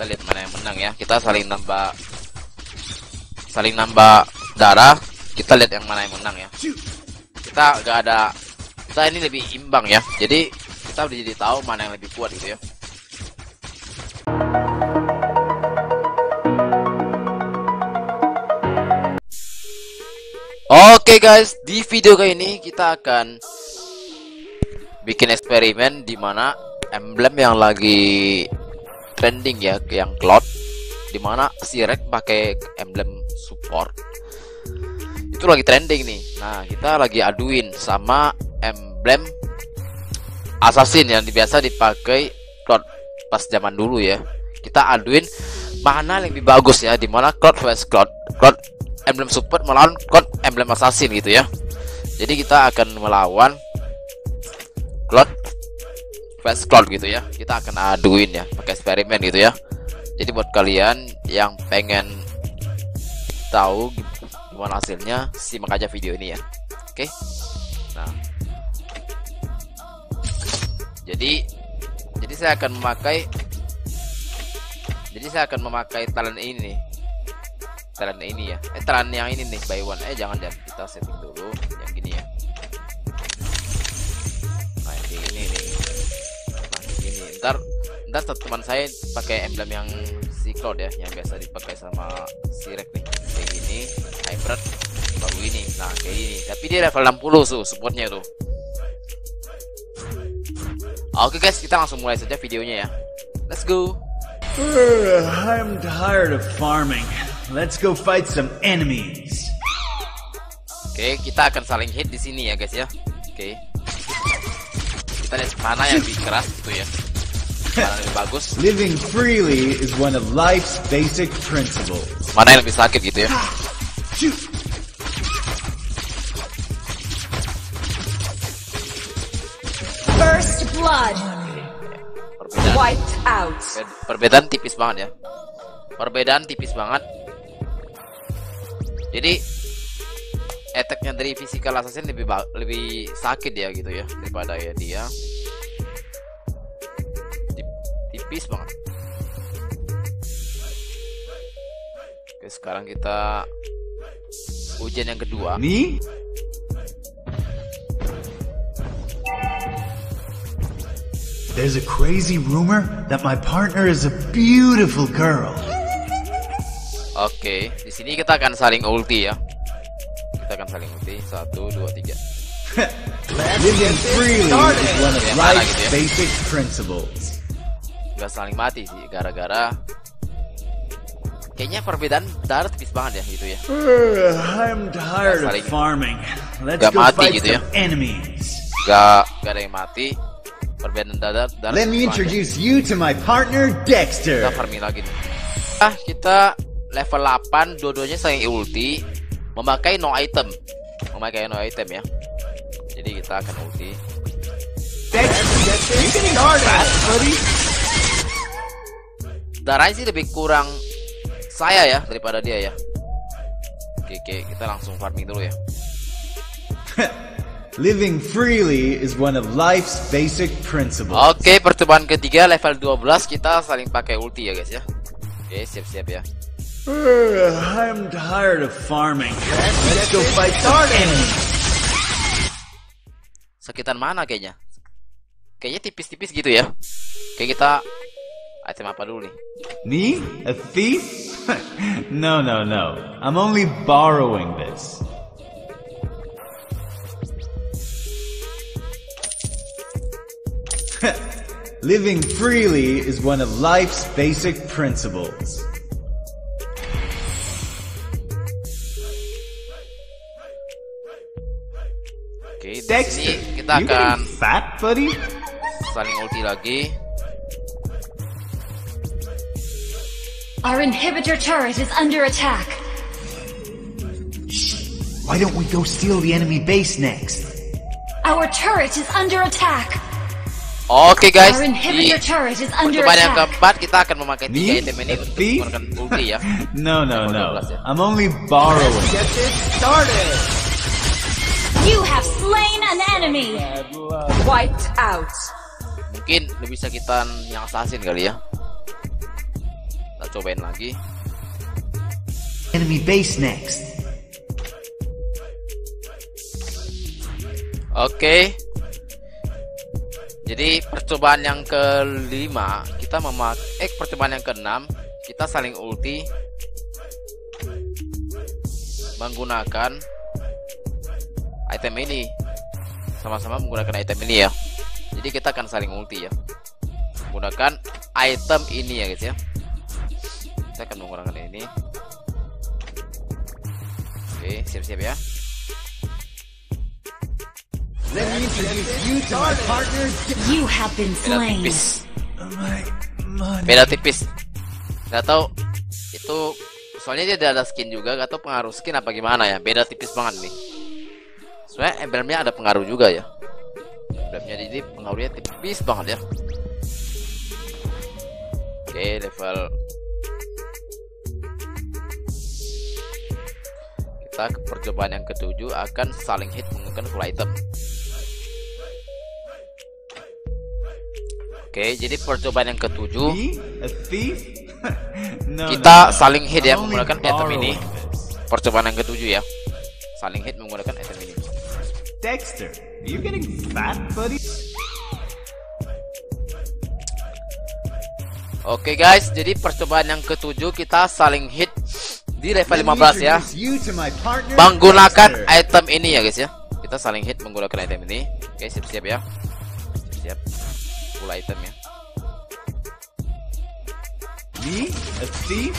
kita lihat mana yang menang ya. Kita saling nambah saling nambah darah. Kita lihat yang mana yang menang ya. Kita gak ada kita ini lebih imbang ya. Jadi kita udah jadi tahu mana yang lebih kuat gitu ya. Oke guys, di video kali ini kita akan bikin eksperimen di mana emblem yang lagi trending ya, yang cloud, di mana si Rek pakai emblem support. Itu lagi trending nih. Nah, kita lagi aduin sama emblem assassin yang biasa dipakai cloud pas zaman dulu ya. Kita aduin mana yang lebih bagus ya, di mana cloud vs cloud. Cloud emblem support melawan cloud emblem assassin gitu ya jadi kita akan melawan cloud fast cloud gitu ya. Kita akan aduin ya pakai eksperimen gitu ya. Jadi buat kalian yang pengen tahu gimana hasilnya simak aja video ini ya. Oke? Nah. Jadi jadi saya akan memakai jadi saya akan memakai talent ini. Nih talent ini ya. Eh talent yang ini nih buy one. Eh jangan jangan. Kita setting dulu. Yang ntar ntar teman saya pakai emblem yang si cloud ya yang biasa dipakai sama si Rek nih kayak gini hybrid baru ini nah kayak ini tapi dia level 60 tuh supportnya tuh oke guys kita langsung mulai saja videonya ya let's go I'm tired of farming. Let's go fight some enemies. Oke, kita akan saling hit di sini ya guys ya. Oke. Kita lihat mana yang lebih keras gitu ya. Mana lebih bagus, Living freely is one of life's basic principles. mana yang lebih sakit gitu ya. First blood. Perbedaan Wiped out. perbedaan tipis banget ya. Perbedaan tipis banget. Jadi attack-nya dari physical assassin lebih lebih sakit ya gitu ya daripada ya dia. Tip- tipis banget. Oke, sekarang kita ujian yang kedua. Me? There's a crazy rumor that my partner is a beautiful girl. Oke, di sini kita akan saling ulti ya. Kita akan saling ulti. Satu, dua, tiga. Living freely is one of life's basic principles. Gak saling mati sih, gara-gara kayaknya perbedaan darah tipis banget ya gitu ya. I'm tired of Saling- farming. Let's Gak go mati fight gitu ya. enemies. Gak, gak ada yang mati. Perbedaan darah darah Let me banget ya. introduce you to my partner Dexter. Kita farming lagi nih. Ah, kita level 8, dua-duanya saling ulti, memakai no item, memakai no item ya. Jadi kita akan ulti. Darahnya sih lebih kurang saya ya daripada dia ya. Oke, oke, kita langsung farming dulu ya. Living freely is one of life's basic principles. Oke, percobaan ketiga level 12 kita saling pakai ulti ya guys ya. Oke, siap-siap ya. I'm tired of farming. Let's go fight some enemies. Sekitar mana kayaknya? Kayaknya tipis-tipis gitu ya. Kayak kita item apa dulu? Me? A thief? no, no, no. I'm only borrowing this. Living freely is one of life's basic principles. Di Dexter, sini kita you akan fat, buddy? saling ulti lagi. Our inhibitor turret is under attack. Why don't we go steal the enemy base next? Our turret is under attack. Oke guys, Our di percobaan yang keempat kita akan memakai tiga item ini untuk menggunakan ulti ya. No, no, no. 12 ya. I'm only borrowing. You have slain an enemy. Wiped out. Mungkin lebih sakitan yang assassin kali ya. Cobain lagi Enemy base next. Oke. Jadi percobaan yang kelima kita memak eh percobaan yang keenam kita saling ulti menggunakan item ini sama-sama menggunakan item ini ya. Jadi kita akan saling ulti ya. Menggunakan item ini ya guys ya. Kita akan menggunakan ini. Oke, siap-siap ya. Let me introduce you to my partner. You have been Beda slain. tipis. Beda nggak tahu itu soalnya dia ada skin juga gak tahu pengaruh skin apa gimana ya beda tipis banget nih soalnya emblemnya ada pengaruh juga ya emblemnya jadi pengaruhnya tipis banget ya oke level ke percobaan yang ketujuh akan saling hit menggunakan full item. Oke jadi percobaan yang ketujuh kita saling hit ya menggunakan item ini. Percobaan yang ketujuh ya. Saling hit menggunakan item ini. Dexter, are you getting fat, buddy? oke guys jadi percobaan yang ketujuh kita saling hit di level Let me 15 ya. menggunakan item ini ya guys ya. Kita saling hit menggunakan item ini. Oke siap-siap ya. Siap full item ya. Me? A thief?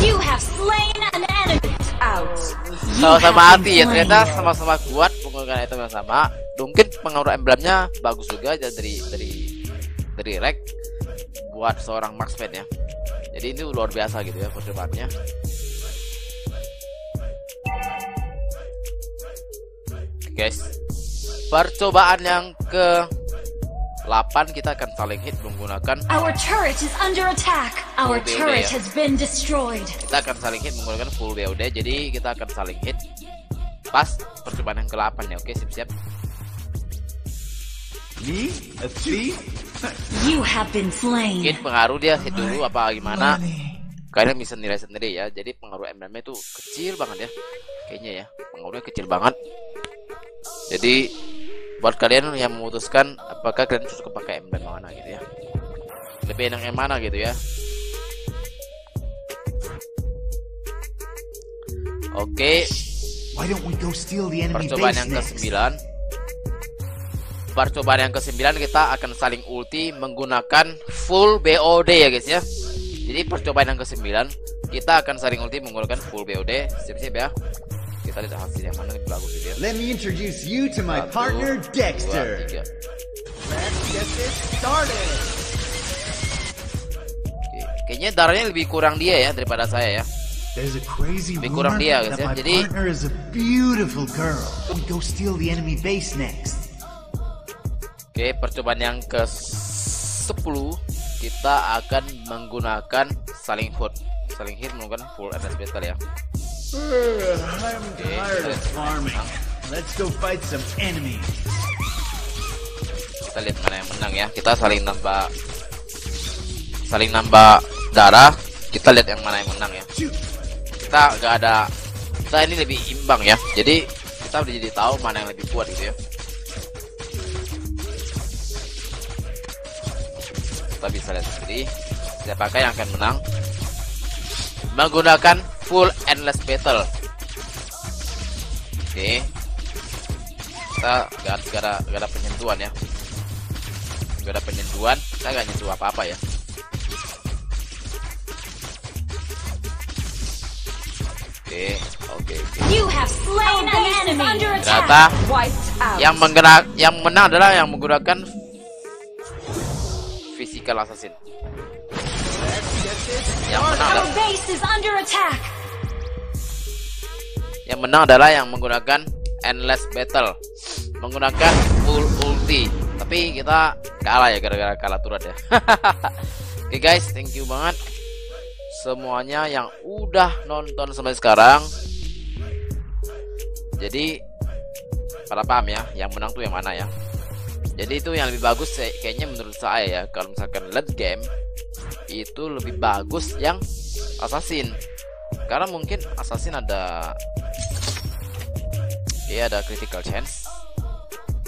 You have slain an enemy. Out. You sama-sama have hati ya ternyata sama-sama kuat menggunakan item yang sama. Mungkin pengaruh emblemnya bagus juga dari dari dari rek buat seorang marksman ya jadi ini luar biasa gitu ya percobaannya Oke, guys percobaan yang ke 8 kita akan saling hit menggunakan Our turret is under attack. Our turret ya. has been destroyed. kita akan saling hit menggunakan full BOD jadi kita akan saling hit pas percobaan yang ke-8 ya oke siap-siap Me? A? You have been slain. mungkin pengaruh dia hit dulu apa gimana? Kalian bisa nilai sendiri ya. Jadi pengaruh emblem itu kecil banget ya. Kayaknya ya. Pengaruhnya kecil banget. Jadi buat kalian yang memutuskan apakah kalian cocok pakai emblem mana gitu ya. Lebih enak yang mana gitu ya. Oke. Enemy percobaan yang next? ke-9 percobaan yang ke-9 kita akan saling ulti menggunakan full BOD ya guys ya jadi percobaan yang ke-9 kita akan saling ulti menggunakan full BOD siap-siap ya kita lihat hasil yang mana lebih bagus gitu ya Let me introduce you to my Satu, partner dua, Dexter. tiga. Let's get this started. Oke. kayaknya darahnya lebih kurang dia ya daripada saya ya There's a crazy Lebih kurang dia, guys, ya. Jadi- beautiful girl. We go steal the enemy base next. Oke, percobaan yang ke-10 kita akan menggunakan saling hit. Saling hit menggunakan full attack battle ya. I'm tired of farming. Let's go fight some enemies. Kita lihat mana yang menang ya. Kita saling nambah saling nambah darah. Kita lihat yang mana yang menang ya. Kita gak ada kita ini lebih imbang ya. Jadi kita udah jadi tahu mana yang lebih kuat gitu ya. Kita bisa lihat sendiri siapakah yang akan menang menggunakan full endless battle. Oke. Kita gak, gak ada gak ada penyentuhan ya. Gak ada penyentuhan, kita gak nyentuh apa-apa ya. Oke, oke, Ternyata yang menggerak yang menang adalah yang menggunakan physical assassin. Yang menang adalah, yang menang adalah yang menggunakan endless battle, menggunakan full ulti. Tapi kita kalah ya gara-gara kalah turut ya. Oke guys, thank you banget semuanya yang udah nonton sampai sekarang. Jadi pada paham ya, yang menang tuh yang mana ya? Jadi itu yang lebih bagus kayaknya menurut saya ya. Kalau misalkan late game itu lebih bagus yang assassin. Karena mungkin assassin ada ya ada critical chance.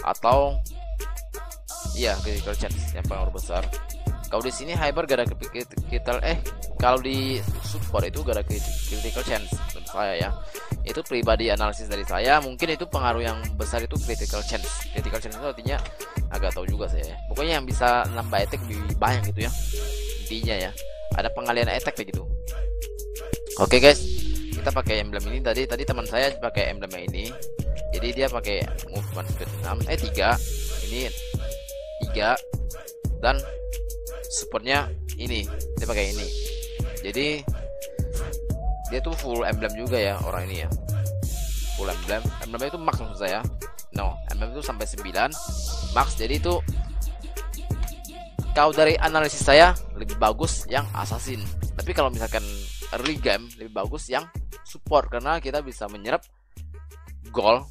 Atau iya critical chance yang pengaruh besar. Kalau di sini hyper gak ada critical eh kalau di support itu gak ada critical chance saya ya. Itu pribadi analisis dari saya. Mungkin itu pengaruh yang besar itu critical chance. Critical chance itu artinya agak tahu juga saya ya. pokoknya yang bisa nambah attack lebih banyak gitu ya. Intinya ya. Ada pengalian attack begitu oke okay, guys. Kita pakai emblem ini. Tadi tadi teman saya pakai emblem ini. Jadi dia pakai movement speed 6 eh 3 ini 3 dan supportnya ini. Dia pakai ini. Jadi dia tuh full emblem juga ya orang ini ya. Full emblem. Emblem itu max maksud saya. No emblem itu sampai 9 max jadi itu kalau dari analisis saya lebih bagus yang assassin. Tapi kalau misalkan early game lebih bagus yang support. Karena kita bisa menyerap goal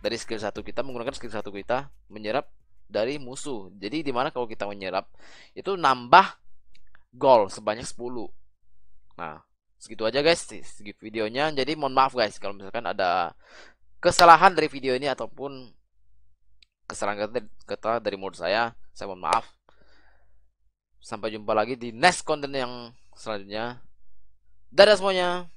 dari skill satu kita menggunakan skill satu kita menyerap dari musuh. Jadi di mana kalau kita menyerap itu nambah goal sebanyak 10 nah segitu aja guys. Segi videonya. Jadi mohon maaf guys kalau misalkan ada kesalahan dari video ini ataupun kesalahan kata, kata dari mulut saya saya mohon maaf. Sampai jumpa lagi di next konten yang selanjutnya. Dadah semuanya